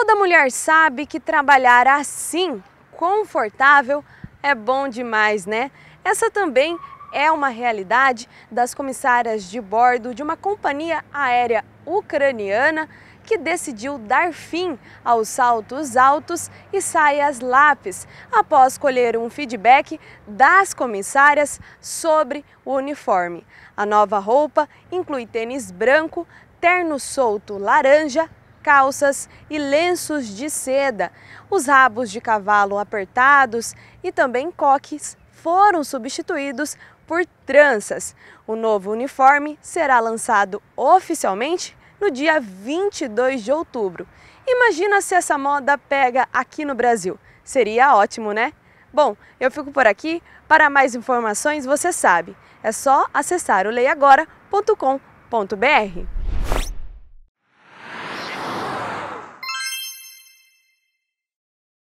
Toda mulher sabe que trabalhar assim, confortável, é bom demais, né? Essa também é uma realidade das comissárias de bordo de uma companhia aérea ucraniana que decidiu dar fim aos saltos altos e saias lápis, após colher um feedback das comissárias sobre o uniforme. A nova roupa inclui tênis branco, terno solto laranja, calças e lenços de seda. Os rabos de cavalo apertados e também coques foram substituídos por tranças. O novo uniforme será lançado oficialmente no dia 22 de outubro. Imagina se essa moda pega aqui no Brasil. Seria ótimo, né? Bom, eu fico por aqui. Para mais informações, você sabe, é só acessar o leiagora.com.br.